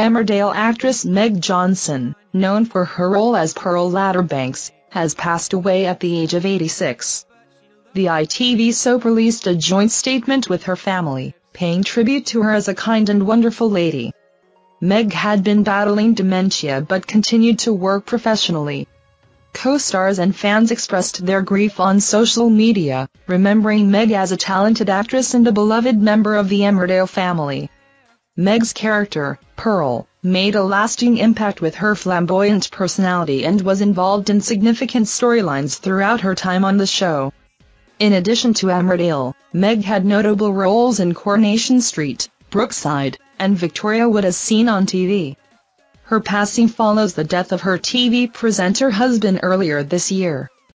Emmerdale actress Meg Johnson, known for her role as Pearl Ladderbanks, has passed away at the age of 86. The ITV soap released a joint statement with her family, paying tribute to her as a kind and wonderful lady. Meg had been battling dementia but continued to work professionally. Co-stars and fans expressed their grief on social media, remembering Meg as a talented actress and a beloved member of the Emmerdale family. Meg's character, Pearl, made a lasting impact with her flamboyant personality and was involved in significant storylines throughout her time on the show. In addition to Emmerdale, Meg had notable roles in Coronation Street, Brookside, and Victoria Wood as seen on TV. Her passing follows the death of her TV presenter husband earlier this year.